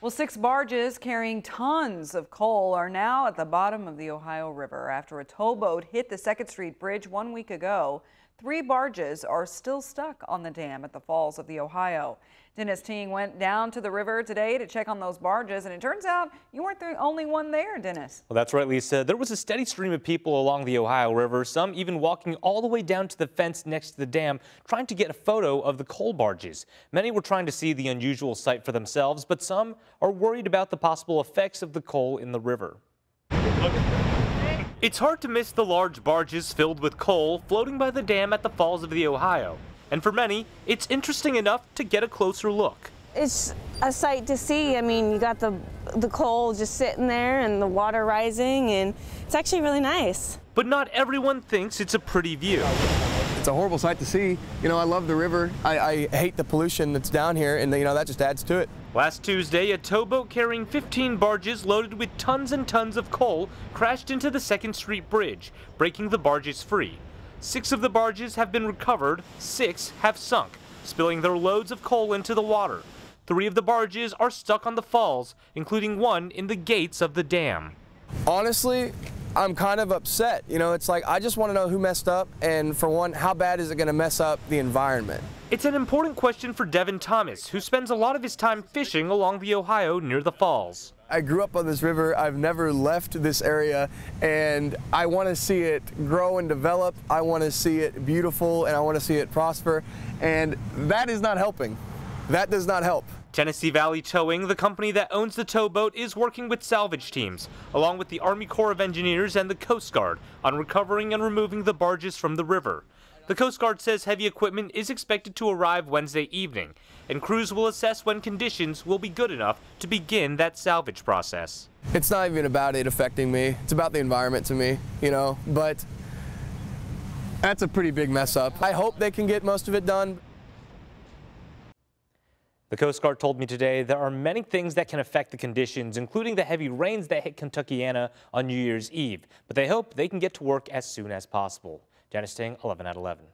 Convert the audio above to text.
Well, six barges carrying tons of coal are now at the bottom of the Ohio River after a towboat hit the 2nd Street Bridge one week ago. Three barges are still stuck on the dam at the falls of the Ohio. Dennis Ting went down to the river today to check on those barges, and it turns out you weren't the only one there, Dennis. Well, that's right, Lisa. There was a steady stream of people along the Ohio River, some even walking all the way down to the fence next to the dam, trying to get a photo of the coal barges. Many were trying to see the unusual sight for themselves, but some are worried about the possible effects of the coal in the river. It's hard to miss the large barges filled with coal floating by the dam at the falls of the Ohio. And for many, it's interesting enough to get a closer look. It's a sight to see. I mean, you got the the coal just sitting there and the water rising and it's actually really nice. But not everyone thinks it's a pretty view. It's a horrible sight to see. You know, I love the river. I, I hate the pollution that's down here and you know that just adds to it. Last Tuesday, a towboat carrying 15 barges loaded with tons and tons of coal crashed into the 2nd Street Bridge, breaking the barges free. Six of the barges have been recovered, six have sunk, spilling their loads of coal into the water. Three of the barges are stuck on the falls, including one in the gates of the dam. Honestly, I'm kind of upset. You know, it's like I just want to know who messed up, and for one, how bad is it going to mess up the environment? It's an important question for Devin Thomas, who spends a lot of his time fishing along the Ohio near the falls. I grew up on this river. I've never left this area, and I want to see it grow and develop. I want to see it beautiful, and I want to see it prosper, and that is not helping. That does not help. Tennessee Valley Towing, the company that owns the towboat, is working with salvage teams, along with the Army Corps of Engineers and the Coast Guard, on recovering and removing the barges from the river. The Coast Guard says heavy equipment is expected to arrive Wednesday evening, and crews will assess when conditions will be good enough to begin that salvage process. It's not even about it affecting me. It's about the environment to me, you know, but that's a pretty big mess up. I hope they can get most of it done. The Coast Guard told me today there are many things that can affect the conditions, including the heavy rains that hit Kentuckiana on New Year's Eve, but they hope they can get to work as soon as possible. Dennis Ting, 11 at 11.